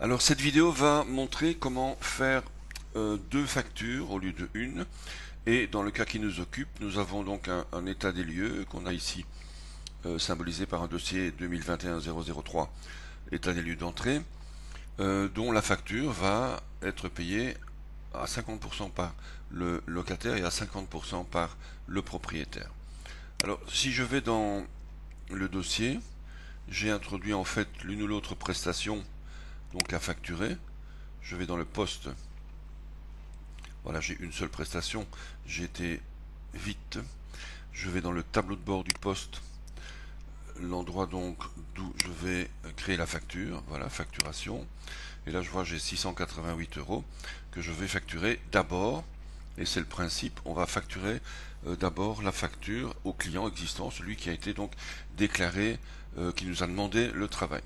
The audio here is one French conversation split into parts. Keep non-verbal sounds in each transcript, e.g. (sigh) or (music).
Alors cette vidéo va montrer comment faire euh, deux factures au lieu de une. Et dans le cas qui nous occupe, nous avons donc un, état des lieux qu'on a ici euh, symbolisé par un dossier 2021-003, état des lieux d'entrée, euh, dont la facture va être payée à 50% par le locataire et à 50% par le propriétaire. Alors si je vais dans le dossier, j'ai introduit en fait l'une ou l'autre prestation donc à facturer. Je vais dans le poste. Voilà, j'ai une seule prestation. J'ai été vite. Je vais dans le tableau de bord du poste. L'endroit donc d'où je vais créer la facture. Voilà, facturation. Et là, je vois j'ai 688 euros que je vais facturer d'abord. Et c'est le principe, on va facturer euh, d'abord la facture au client existant, celui qui a été donc déclaré, euh, qui nous a demandé le travail.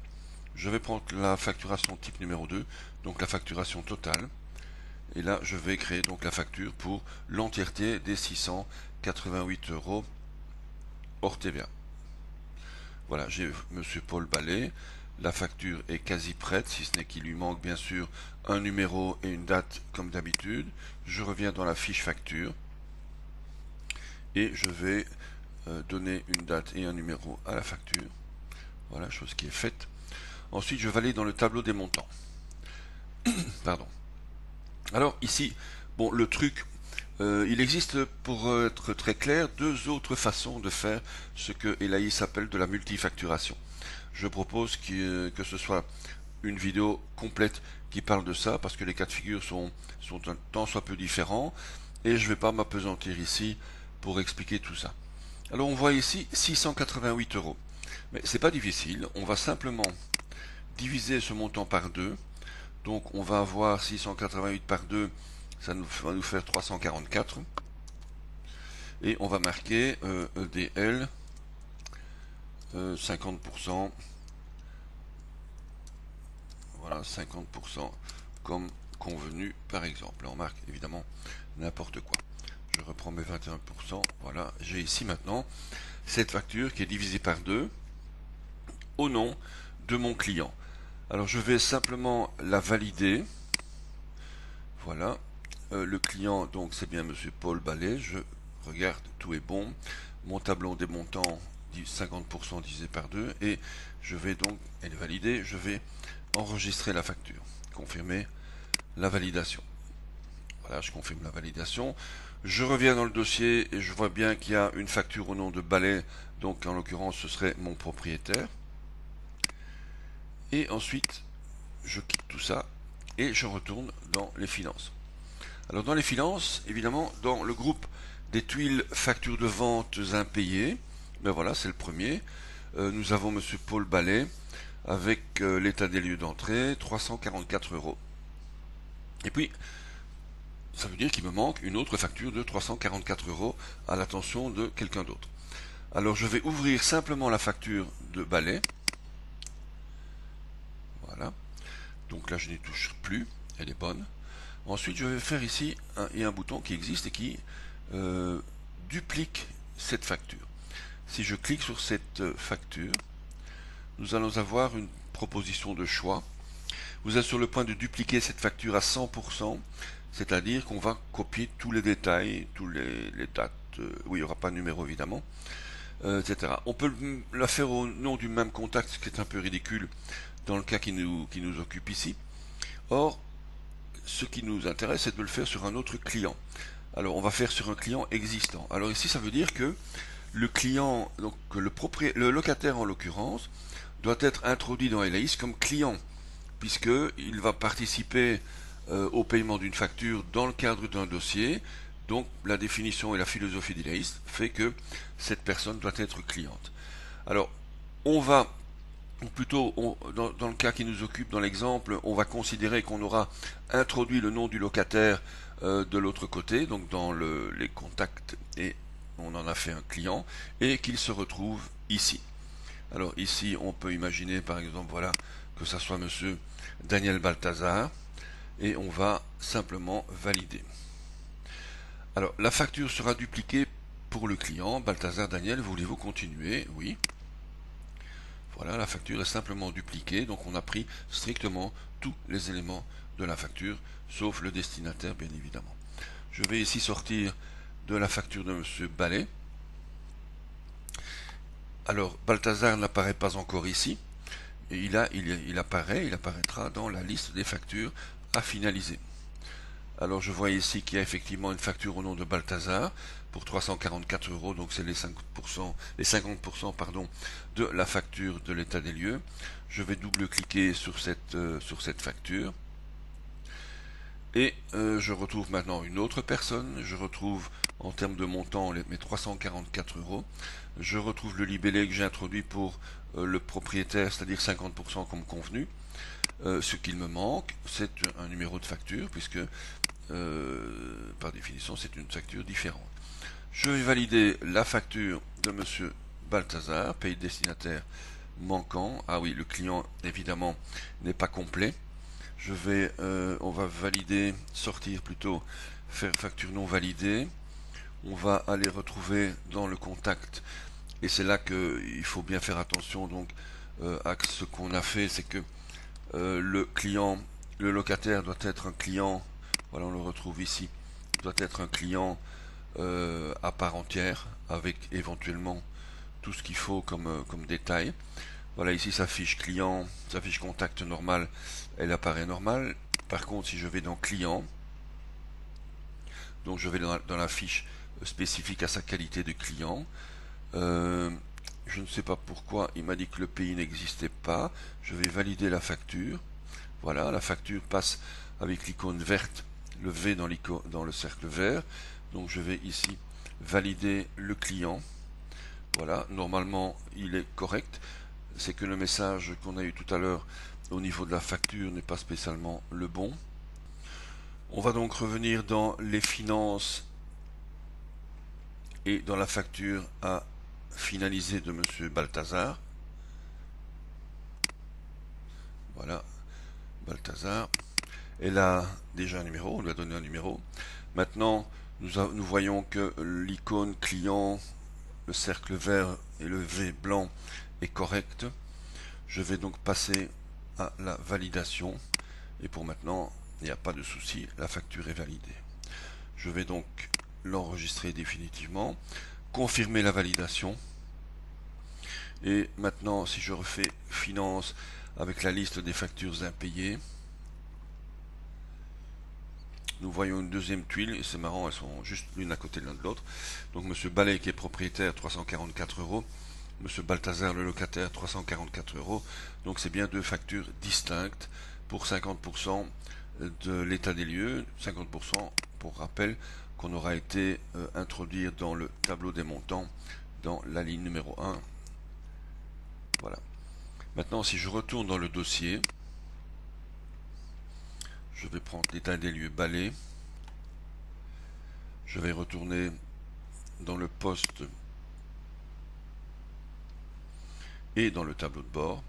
Je vais prendre la facturation type numéro 2, donc la facturation totale. Et là, je vais créer donc la facture pour l'entièreté des 688 euros hors TVA. Voilà, j'ai Monsieur Paul Ballet. La facture est quasi prête, si ce n'est qu'il lui manque bien sûr un numéro et une date comme d'habitude. Je reviens dans la fiche facture et je vais euh, donner une date et un numéro à la facture. Voilà, chose qui est faite. Ensuite, je vais aller dans le tableau des montants. (coughs) Pardon. Alors ici, bon, le truc, euh, il existe, pour être très clair, deux autres façons de faire ce que Elaïs appelle de la multifacturation. Je propose que, que ce soit une vidéo complète qui parle de ça, parce que les cas de figure sont, sont un tant soit peu différents, et je ne vais pas m'apesantir ici pour expliquer tout ça. Alors on voit ici 688 euros. Mais c'est pas difficile, on va simplement diviser ce montant par 2. Donc on va avoir 688 par 2, ça nous, va nous faire 344. Et on va marquer EDL 50%. Voilà, 50% comme convenu par exemple. on marque évidemment n'importe quoi. Je reprends mes 21%. Voilà, j'ai ici maintenant cette facture qui est divisée par 2 au nom de mon client. Alors je vais simplement la valider. Voilà. Euh, le client, donc c'est bien Monsieur Paul Ballet. Je regarde, tout est bon. Mon tableau des montants, 50% divisé par 2. Et je vais donc, elle est validée, je vais enregistrer la facture. Confirmer la validation. Voilà, je confirme la validation. Je reviens dans le dossier et je vois bien qu'il y a une facture au nom de Ballet. Donc en l'occurrence, ce serait mon propriétaire. Et ensuite, je quitte tout ça et je retourne dans les finances. Alors dans les finances, évidemment, dans le groupe des tuiles factures de vente impayées, ben voilà, c'est le premier. Euh, nous avons Monsieur Paul Ballet avec euh, l'état des lieux d'entrée, 344 euros. Et puis, ça veut dire qu'il me manque une autre facture de 344 euros à l'attention de quelqu'un d'autre. Alors je vais ouvrir simplement la facture de Ballet. Voilà. Donc là, je n'y touche plus. Elle est bonne. Ensuite, je vais faire ici un, un bouton qui existe et qui euh, duplique cette facture. Si je clique sur cette euh, facture, nous allons avoir une proposition de choix. Vous êtes sur le point de dupliquer cette facture à 100%, c'est-à-dire qu'on va copier tous les détails, tous les, dates, euh, oui, il n'y aura pas de numéro évidemment, etc. On peut la faire au nom du même contact, ce qui est un peu ridicule, dans le cas qui nous, qui nous occupe ici. Or, ce qui nous intéresse, c'est de le faire sur un autre client. Alors, on va faire sur un client existant. Alors ici, ça veut dire que le client, donc le, le locataire en l'occurrence, doit être introduit dans LAIS comme client, puisqu'il va participer euh, au paiement d'une facture dans le cadre d'un dossier. Donc, la définition et la philosophie d'LAIS fait que cette personne doit être cliente. Alors, on va ou plutôt dans, le cas qui nous occupe dans l'exemple, on va considérer qu'on aura introduit le nom du locataire euh, de l'autre côté, donc dans les contacts, et on en a fait un client, et qu'il se retrouve ici. Alors ici, on peut imaginer par exemple, voilà, que ça soit monsieur Daniel Balthazar, et on va simplement valider. Alors, la facture sera dupliquée pour le client. Balthazar Daniel, voulez-vous continuer? Oui. Voilà, la facture est simplement dupliquée, donc on a pris strictement tous les éléments de la facture, sauf le destinataire bien évidemment. Je vais ici sortir de la facture de M. Ballet. Alors, Balthazar n'apparaît pas encore ici. Et il, il, apparaît, il apparaîtra dans la liste des factures à finaliser. Alors je vois ici qu'il y a effectivement une facture au nom de Balthazar pour 344 euros, donc c'est les 5%, les 50% pardon, de la facture de l'état des lieux. Je vais double-cliquer sur cette, euh, sur cette facture. Et euh, je retrouve maintenant une autre personne, je retrouve en termes de montant mes 344 euros, je retrouve le libellé que j'ai introduit pour euh, le propriétaire, c'est-à-dire 50% comme convenu. Euh, ce qu'il me manque, c'est un numéro de facture, puisque par définition c'est une facture différente. Je vais valider la facture de Monsieur Balthazar, pays destinataire manquant. Ah oui, le client évidemment n'est pas complet je vais, euh, on va valider, sortir plutôt, faire facture non validée. On va aller retrouver dans le contact, et c'est là qu'il faut bien faire attention donc euh, à ce qu'on a fait, c'est que euh, le client, le locataire doit être un client, voilà on le retrouve ici, doit être un client à part entière, avec éventuellement tout ce qu'il faut comme, comme détail. Voilà, ici sa fiche client, sa fiche contact normale, elle apparaît normale. Par contre, si je vais dans client, donc je vais dans la, fiche spécifique à sa qualité de client, euh, je ne sais pas pourquoi il m'a dit que le pays n'existait pas. Je vais valider la facture. Voilà, la facture passe avec l'icône verte, le V dans, dans le cercle vert. Donc je vais ici valider le client. Voilà, normalement il est correct c'est que le message qu'on a eu tout à l'heure au niveau de la facture n'est pas spécialement le bon. On va donc revenir dans les finances et dans la facture à finaliser de M. Balthazar. Voilà, Balthazar. Elle a déjà un numéro, on lui a donné un numéro. Maintenant, nous, nous voyons que l'icône client, le cercle vert et le V blanc correct Je vais donc passer à la validation. Et pour maintenant, il n'y a pas de souci, la facture est validée. Je vais donc l'enregistrer définitivement, confirmer la validation. Et maintenant, si je refais finance avec la liste des factures impayées, nous voyons une deuxième tuile, et c'est marrant, elles sont juste l'une à côté de l'autre. Donc Monsieur Ballet qui est propriétaire, 344 euros. Monsieur Balthazar, le locataire, 344 euros. Donc c'est bien deux factures distinctes pour 50% de l'état des lieux, 50% pour rappel qu'on aura été euh, introduire dans le tableau des montants dans la ligne numéro 1. Voilà. Maintenant, si je retourne dans le dossier, je vais prendre l'état des lieux balai. Je vais retourner dans le poste et dans le tableau de bord.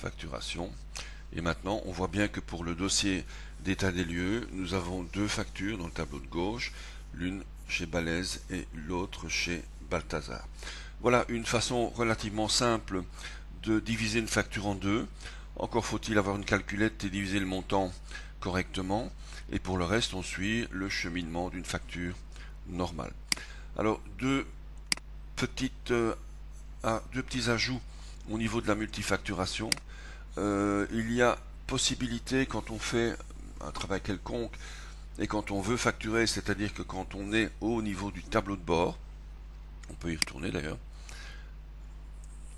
Facturation. Et maintenant, on voit bien que pour le dossier d'état des lieux, nous avons deux factures dans le tableau de gauche, l'une chez Balèze et l'autre chez Balthazar. Voilà une façon relativement simple de diviser une facture en deux. Encore faut-il avoir une calculette et diviser le montant correctement. Et pour le reste, on suit le cheminement d'une facture normale. Alors, deux, petites, euh, ah, deux petits ajouts au niveau de la multifacturation. Euh, il y a possibilité quand on fait un travail quelconque et quand on veut facturer, c'est-à-dire que quand on est au niveau du tableau de bord, on peut y retourner d'ailleurs,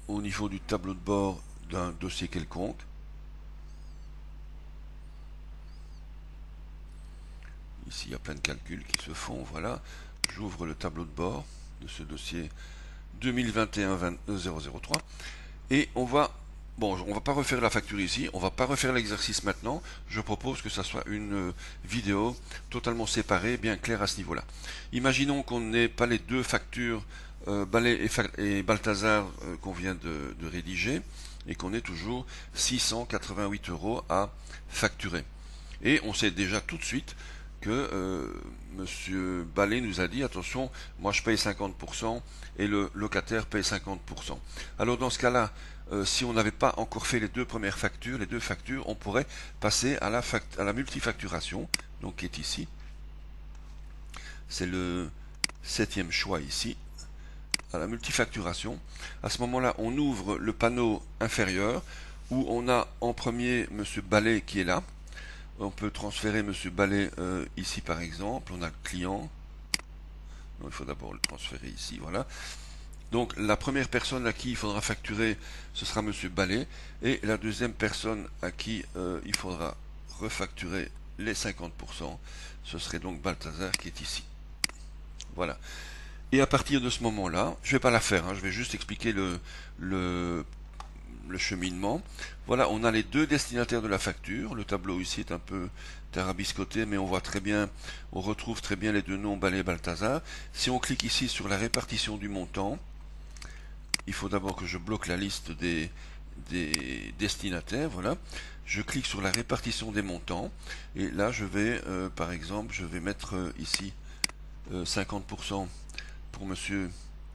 au niveau du tableau de bord d'un dossier quelconque, Ici, il y a plein de calculs qui se font. Voilà. J'ouvre le tableau de bord de ce dossier 2021-003. Et on va... Bon, on va pas refaire la facture ici, on va pas refaire l'exercice maintenant. Je propose que ça soit une euh, vidéo totalement séparée, bien claire à ce niveau-là. Imaginons qu'on n'ait pas les deux factures euh, Ballet et, Balthazar euh, qu'on vient de, rédiger et qu'on ait toujours 688 euros à facturer. Et on sait déjà tout de suite que euh, Monsieur Ballet nous a dit attention, moi je paye 50% et le locataire paye 50%. Alors dans ce cas-là, euh, si on n'avait pas encore fait les deux premières factures, les deux factures, on pourrait passer à la, multifacturation, donc qui est ici. C'est le septième choix ici, à la multifacturation. À ce moment-là, on ouvre le panneau inférieur où on a en premier Monsieur Ballet qui est là. On peut transférer Monsieur Ballet euh, ici par exemple. On a le client. il faut d'abord le transférer ici. Voilà. Donc la première personne à qui il faudra facturer, ce sera Monsieur Ballet. Et la deuxième personne à qui euh, il faudra refacturer les 50%, ce serait donc Balthazar qui est ici. Voilà. Et à partir de ce moment-là, je ne vais pas la faire, hein, je vais juste expliquer le, le, cheminement. Voilà, on a les deux destinataires de la facture. Le tableau ici est un peu tarabiscoté, mais on voit très bien, on retrouve très bien les deux noms Ballet Balthazar. Si on clique ici sur la répartition du montant, il faut d'abord que je bloque la liste des, des destinataires. Voilà, je clique sur la répartition des montants et là je vais, euh, par exemple, je vais mettre euh, ici 50% euh, pour Monsieur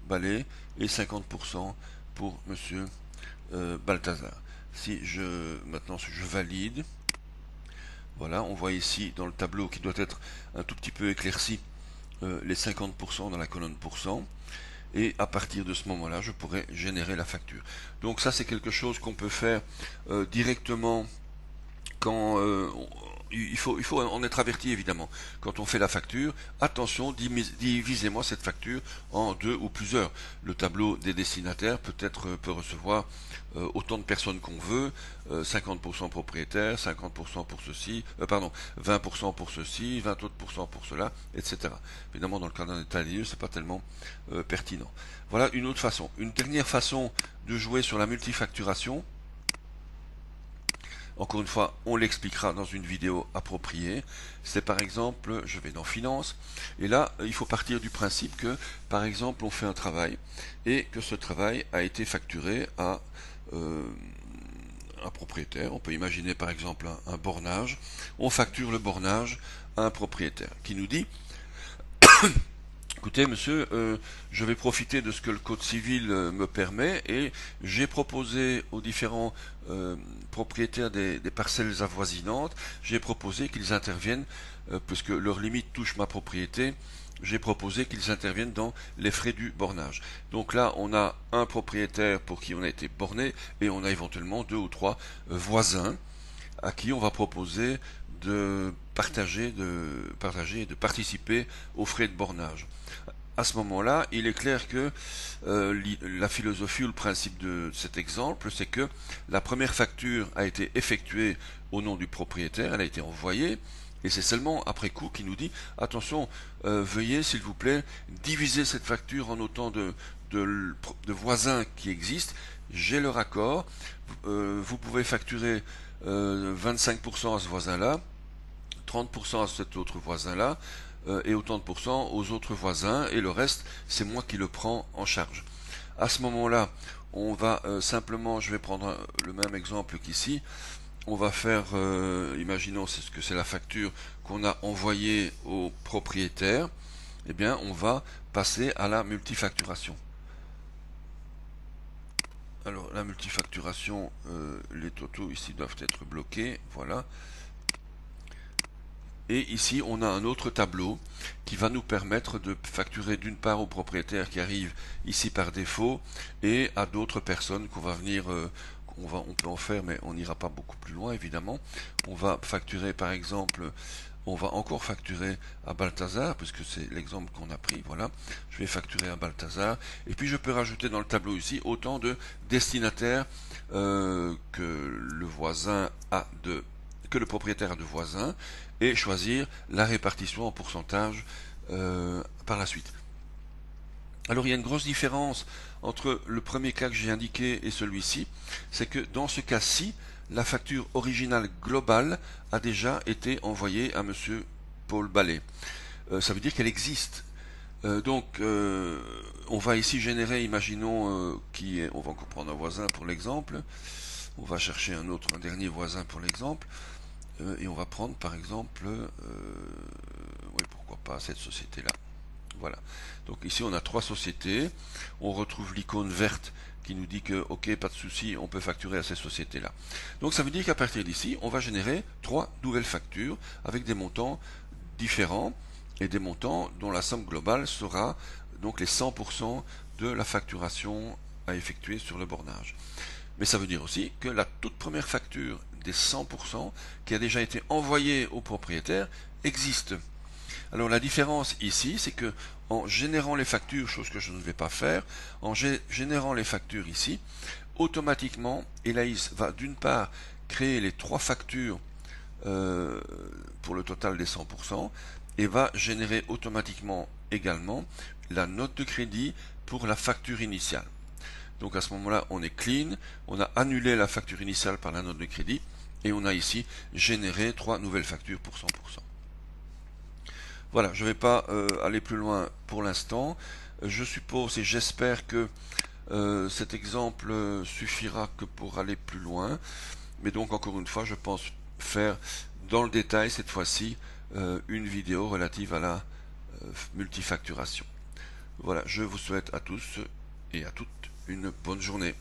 Ballet et 50% pour Monsieur Balthazar. Si je maintenant je valide, voilà, on voit ici dans le tableau qui doit être un tout petit peu éclairci les 50% dans la colonne pourcent et à partir de ce moment-là, je pourrais générer la facture. Donc ça, c'est quelque chose qu'on peut faire directement quand il faut, il faut en être averti évidemment. Quand on fait la facture, attention, divisez-moi cette facture en deux ou plusieurs. Le tableau des destinataires peut-être euh, peut recevoir euh, autant de personnes qu'on veut, 50% euh, propriétaires, 50% pour ceci, pardon, 20% pour ceci, 20 autres pour cela, etc. Évidemment, dans le cas d'un état des lieux, c'est pas tellement pertinent. Voilà une autre façon. Une dernière façon de jouer sur la multifacturation, encore une fois, on l'expliquera dans une vidéo appropriée. C'est par exemple, je vais dans Finance, et là, il faut partir du principe que, par exemple, on fait un travail, et que ce travail a été facturé à euh, un propriétaire. On peut imaginer par exemple un bornage. On facture le bornage à un propriétaire qui nous dit Écoutez, monsieur, euh, je vais profiter de ce que le Code civil euh, me permet et j'ai proposé aux différents euh, propriétaires des, parcelles avoisinantes, j'ai proposé qu'ils interviennent, puisque leur limite touche ma propriété, j'ai proposé qu'ils interviennent dans les frais du bornage. Donc là, on a un propriétaire pour qui on a été borné et on a éventuellement deux ou trois voisins à qui on va proposer de partager, de partager et de participer aux frais de bornage à ce moment-là, il est clair que euh, la philosophie ou le principe de cet exemple, c'est que la première facture a été effectuée au nom du propriétaire, elle a été envoyée, et c'est seulement après coup qu'il nous dit attention, euh, veuillez s'il vous plaît diviser cette facture en autant de, de, voisins qui existent. J'ai leur accord, euh, vous pouvez facturer 25% à ce voisin-là, 30% à cet autre voisin-là, euh, et autant de pourcents aux autres voisins, et le reste, c'est moi qui le prends en charge. À ce moment-là, on va euh, simplement, je vais prendre le même exemple qu'ici, on va faire, euh, imaginons ce que c'est la facture qu'on a envoyée au propriétaire, eh bien on va passer à la multifacturation. Alors la multifacturation, les totaux ici doivent être bloqués, voilà. Et ici, on a un autre tableau qui va nous permettre de facturer d'une part au propriétaire qui arrive ici par défaut et à d'autres personnes qu'on va venir, euh, va, on peut en faire, mais on n'ira pas beaucoup plus loin évidemment. On va facturer par exemple, on va encore facturer à Balthazar, puisque c'est l'exemple qu'on a pris, voilà. Je vais facturer à Balthazar. Et puis je peux rajouter dans le tableau ici autant de destinataires euh, que le voisin a de que le propriétaire a de voisins et choisir la répartition en pourcentage euh, par la suite. Alors il y a une grosse différence entre le premier cas que j'ai indiqué et celui-ci, c'est que dans ce cas-ci, la facture originale globale a déjà été envoyée à monsieur Paul Ballet. Euh, ça veut dire qu'elle existe. Euh, donc on va ici générer, imaginons qui on va encore prendre un voisin pour l'exemple, on va chercher un autre, un dernier voisin pour l'exemple. et on va prendre par exemple, oui pourquoi pas cette société-là. Voilà. Donc ici on a trois sociétés. On retrouve l'icône verte qui nous dit que ok pas de souci, on peut facturer à ces sociétés-là. Donc ça veut dire qu'à partir d'ici, on va générer trois nouvelles factures avec des montants différents et des montants dont la somme globale sera donc les 100% de la facturation à effectuer sur le bornage. Mais ça veut dire aussi que la toute première facture des 100% qui a déjà été envoyée au propriétaire existe. Alors la différence ici, c'est que en générant les factures, chose que je ne vais pas faire, en générant les factures ici, automatiquement, Elaïs va d'une part créer les trois factures euh, pour le total des 100% et va générer automatiquement également la note de crédit pour la facture initiale. Donc à ce moment-là, on est clean, on a annulé la facture initiale par la note de crédit et on a ici généré trois nouvelles factures pour 100%. Voilà, je ne vais pas euh, aller plus loin pour l'instant. Je suppose et j'espère que euh, cet exemple suffira que pour aller plus loin. Mais donc encore une fois, je pense faire dans le détail cette fois-ci euh, une vidéo relative à la multifacturation. Voilà, je vous souhaite à tous et à toutes une bonne journée.